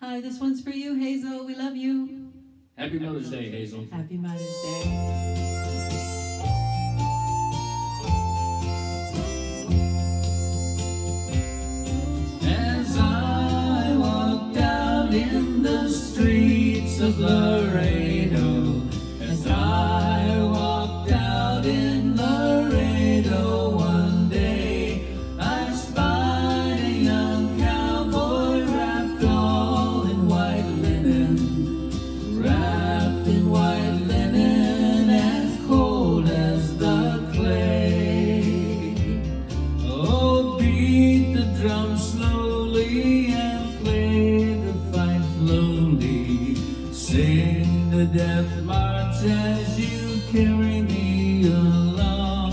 Hi, this one's for you, Hazel. We love you. Happy Mother's Day, Hazel. Happy Mother's Day. As I walked out in the streets of Laredo, death march as you carry me along.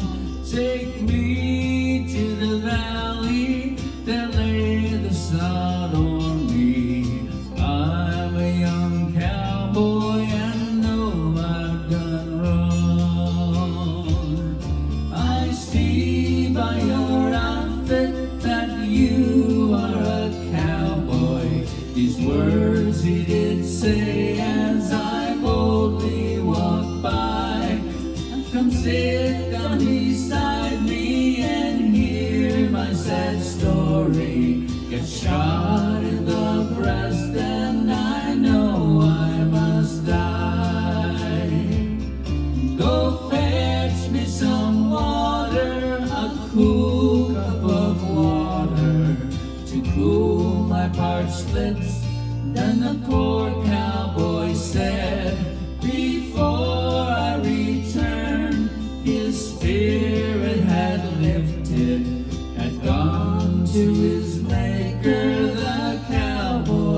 Take me to the valley that lay the sod on me. I'm a young cowboy and know I've done wrong. I see by your outfit that you are a cowboy. These words he did say as I sad story. Get shot in the breast and I know I must die. Go fetch me some water, a cool cup of water to cool my parched lips. Then the poor.